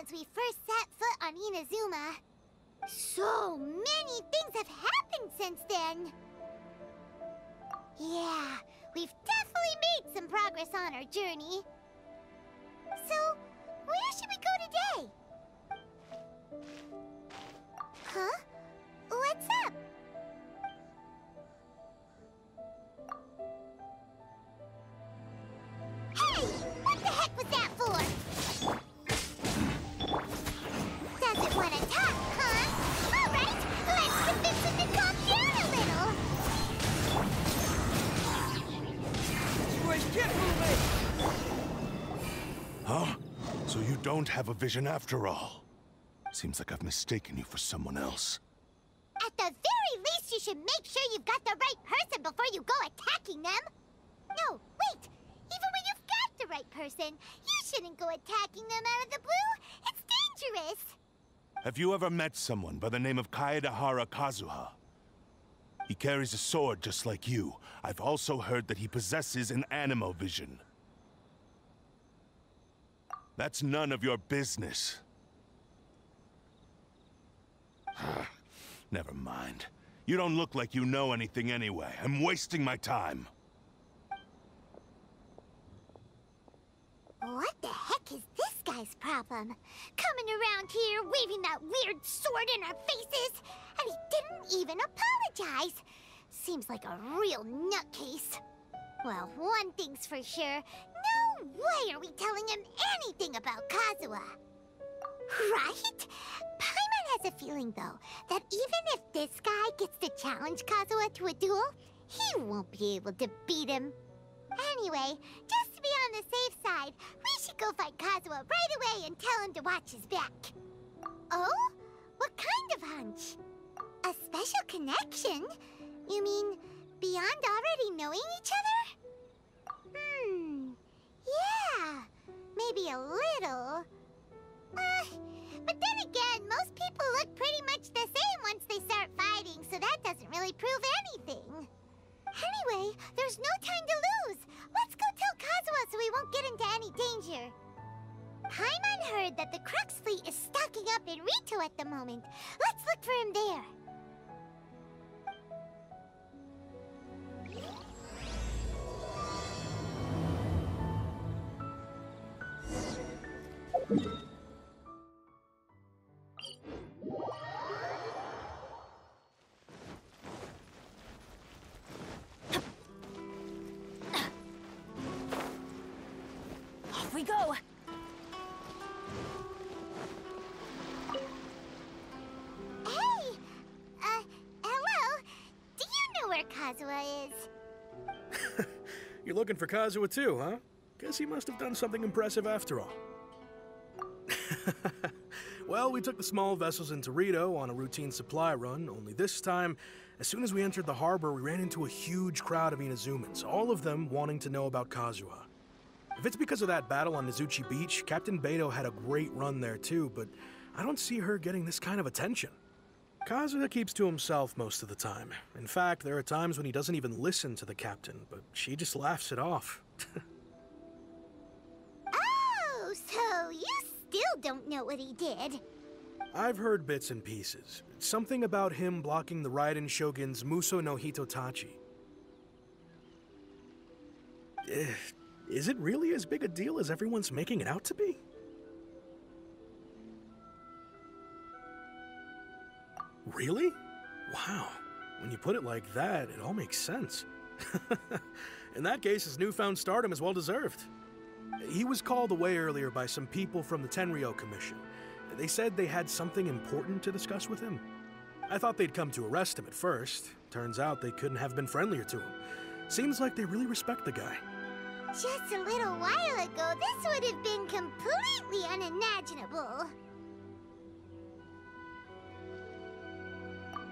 since we first set foot on Inazuma. So many things have happened since then. Yeah, we've definitely made some progress on our journey. So, where should we go today? Huh? What's up? Don't have a vision after all? Seems like I've mistaken you for someone else. At the very least, you should make sure you've got the right person before you go attacking them. No, wait. Even when you've got the right person, you shouldn't go attacking them out of the blue. It's dangerous. Have you ever met someone by the name of Kaedehara Kazuha? He carries a sword just like you. I've also heard that he possesses an anemo vision. That's none of your business. Never mind. You don't look like you know anything anyway. I'm wasting my time. What the heck is this guy's problem? Coming around here, waving that weird sword in our faces, and he didn't even apologize. Seems like a real nutcase. Well, one thing's for sure. Way are we telling him anything about Kazuha. Right? Paimon has a feeling, though, that even if this guy gets to challenge Kazuha to a duel, he won't be able to beat him. Anyway, just to be on the safe side, we should go find Kazuha right away and tell him to watch his back. Oh? What kind of hunch? A special connection? You mean beyond already knowing each other? Hmm. Yeah. Maybe a little. Uh, but then again, most people look pretty much the same once they start fighting, so that doesn't really prove anything. Anyway, there's no time to lose. Let's go tell Kazuha so we won't get into any danger. Paimon heard that the Crux fleet is stocking up in Ritou at the moment. Let's look for him there. Off we go! Hey! Uh, hello? Do you know where Kazuha is? You're looking for Kazuha too, huh? Guess he must have done something impressive after all. well, we took the small vessels into Ritou on a routine supply run, only this time, as soon as we entered the harbor, we ran into a huge crowd of Inazumans, all of them wanting to know about Kazuha. If it's because of that battle on Nazuchi Beach, Captain Beidou had a great run there too, but I don't see her getting this kind of attention. Kazuha keeps to himself most of the time. In fact, there are times when he doesn't even listen to the captain, but she just laughs it off. still don't know what he did. I've heard bits and pieces. Something about him blocking the Raiden Shogun's Musou no Hitotachi. Eh, Is it really as big a deal as everyone's making it out to be? Really? Wow. When you put it like that, it all makes sense. In that case, his newfound stardom is well deserved. He was called away earlier by some people from the Tenryou Commission. They said they had something important to discuss with him. I thought they'd come to arrest him at first. Turns out they couldn't have been friendlier to him. Seems like they really respect the guy. Just a little while ago, this would have been completely unimaginable.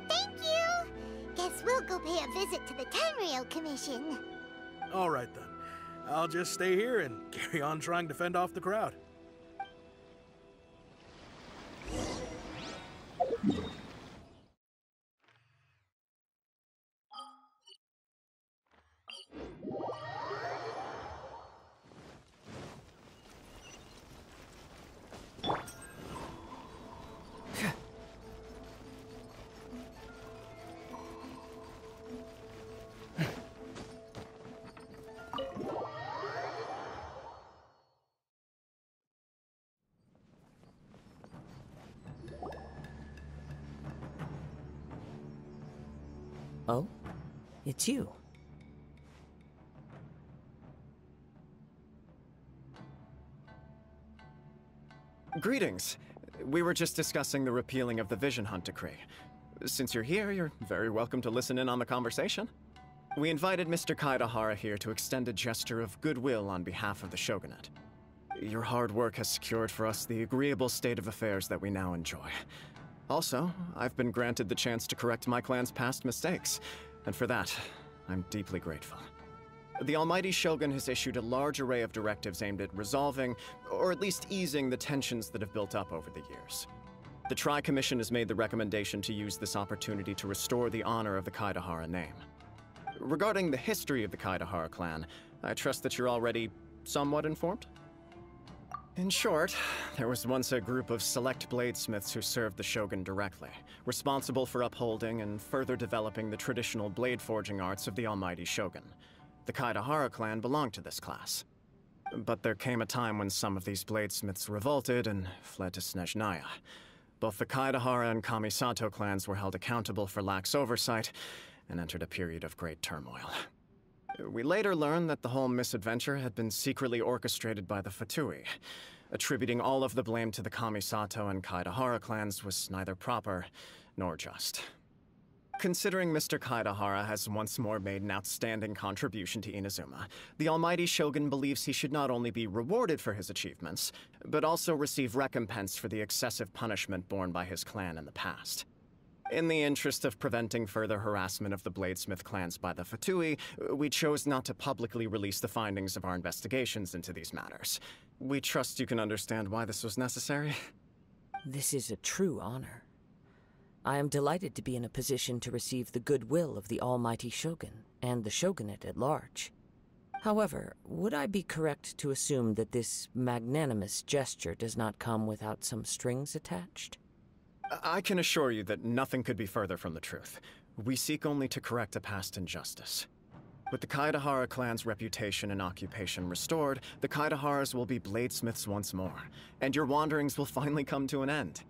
Thank you! Guess we'll go pay a visit to the Tenryou Commission. All right then. I'll just stay here and carry on trying to fend off the crowd. Oh? It's you. Greetings. We were just discussing the repealing of the Vision Hunt Decree. Since you're here, you're very welcome to listen in on the conversation. We invited Mr. Kaedehara here to extend a gesture of goodwill on behalf of the Shogunate. Your hard work has secured for us the agreeable state of affairs that we now enjoy. Also, I've been granted the chance to correct my clan's past mistakes, and for that, I'm deeply grateful. The Almighty Shogun has issued a large array of directives aimed at resolving, or at least easing, the tensions that have built up over the years. The Tri Commission has made the recommendation to use this opportunity to restore the honor of the Kaedehara name. Regarding the history of the Kaedehara clan, I trust that you're already somewhat informed? In short, there was once a group of select bladesmiths who served the Shogun directly, responsible for upholding and further developing the traditional blade forging arts of the Almighty Shogun. The Kaedehara clan belonged to this class. But there came a time when some of these bladesmiths revolted and fled to Snezhnaya. Both the Kaedehara and Kamisato clans were held accountable for lax oversight and entered a period of great turmoil. We later learned that the whole misadventure had been secretly orchestrated by the Fatui. Attributing all of the blame to the Kamisato and Kaedehara clans was neither proper nor just. Considering Mr. Kaedehara has once more made an outstanding contribution to Inazuma, the Almighty Shogun believes he should not only be rewarded for his achievements, but also receive recompense for the excessive punishment borne by his clan in the past. In the interest of preventing further harassment of the Bladesmith clans by the Fatui, we chose not to publicly release the findings of our investigations into these matters. We trust you can understand why this was necessary. This is a true honor. I am delighted to be in a position to receive the goodwill of the Almighty Shogun and the Shogunate at large. However, would I be correct to assume that this magnanimous gesture does not come without some strings attached? I can assure you that nothing could be further from the truth. We seek only to correct a past injustice. With the Kaedehara clan's reputation and occupation restored, the Kaedeharas will be bladesmiths once more, and your wanderings will finally come to an end.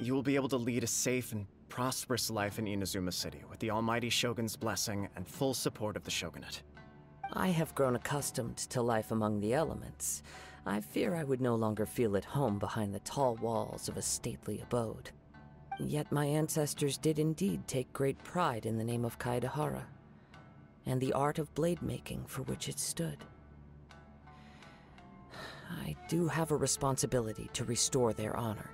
You will be able to lead a safe and prosperous life in Inazuma City with the Almighty Shogun's blessing and full support of the Shogunate. I have grown accustomed to life among the elements. I fear I would no longer feel at home behind the tall walls of a stately abode. Yet my ancestors did indeed take great pride in the name of Kaedehara, and the art of blade making for which it stood. I do have a responsibility to restore their honor.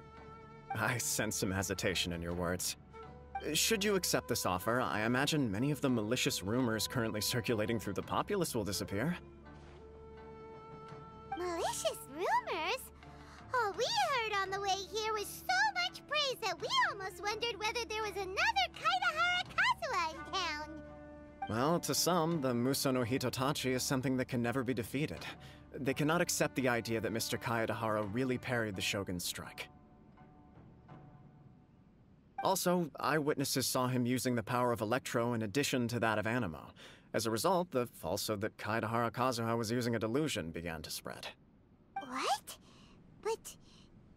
I sense some hesitation in your words. Should you accept this offer, I imagine many of the malicious rumors currently circulating through the populace will disappear. Malicious rumors? All we heard on the way here was so much praise that we almost wondered whether there was another Kaedehara Kazuha in town. Well, to some, the Musou no Hitotachi is something that can never be defeated. They cannot accept the idea that Mr. Kaedehara really parried the Shogun's strike. Also, eyewitnesses saw him using the power of Electro in addition to that of Anemo. As a result, the falsehood that Kaedehara Kazuha was using a delusion began to spread. What? But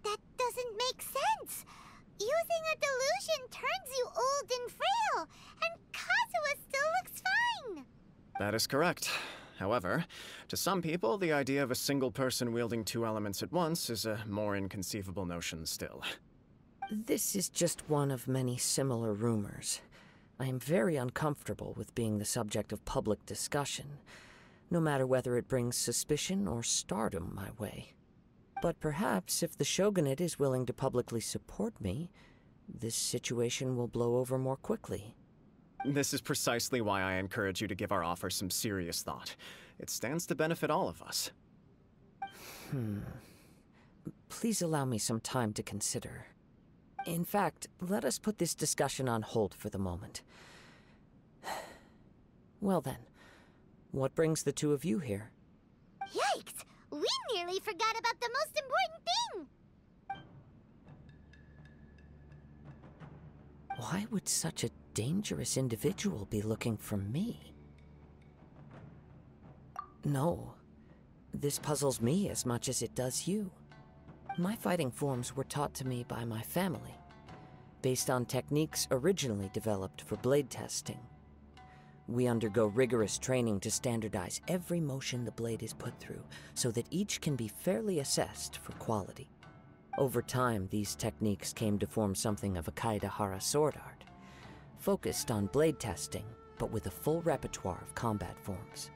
that doesn't make sense. Using a delusion turns you old and frail, and Kazuha still looks fine. That is correct. However, to some people, the idea of a single person wielding two elements at once is a more inconceivable notion still. This is just one of many similar rumors. I am very uncomfortable with being the subject of public discussion, no matter whether it brings suspicion or stardom my way. But perhaps if the Shogunate is willing to publicly support me, this situation will blow over more quickly. This is precisely why I encourage you to give our offer some serious thought. It stands to benefit all of us. Hmm. Please allow me some time to consider. In fact, let us put this discussion on hold for the moment. Well then, what brings the two of you here? We nearly forgot about the most important thing! Why would such a dangerous individual be looking for me? No. This puzzles me as much as it does you. My fighting forms were taught to me by my family, based on techniques originally developed for blade testing. We undergo rigorous training to standardize every motion the blade is put through so that each can be fairly assessed for quality. Over time, these techniques came to form something of a Kaedehara sword art, focused on blade testing, but with a full repertoire of combat forms.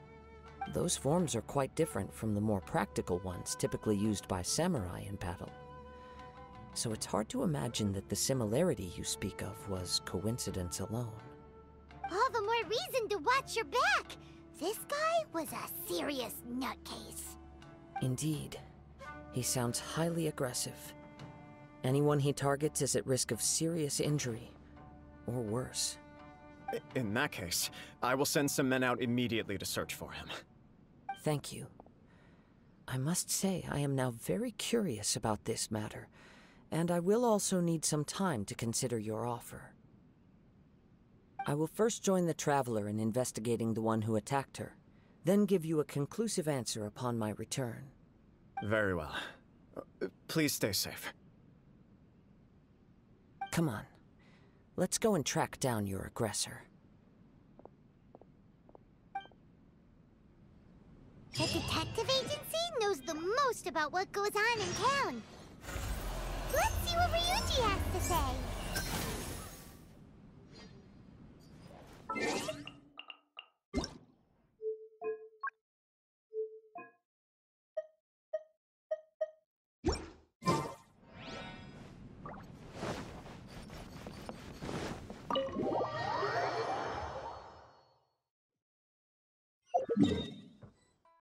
Those forms are quite different from the more practical ones typically used by samurai in battle. So it's hard to imagine that the similarity you speak of was coincidence alone. All reason to watch your back. This guy was a serious nutcase. Indeed. He sounds highly aggressive. Anyone he targets is at risk of serious injury, or worse. In that case, I will send some men out immediately to search for him. Thank you. I must say, I am now very curious about this matter, and I will also need some time to consider your offer. I will first join the Traveler in investigating the one who attacked her, then give you a conclusive answer upon my return. Very well. Uh, Please stay safe. Come on. Let's go and track down your aggressor. The detective agency knows the most about what goes on in town. Let's see what Ryuji has to say.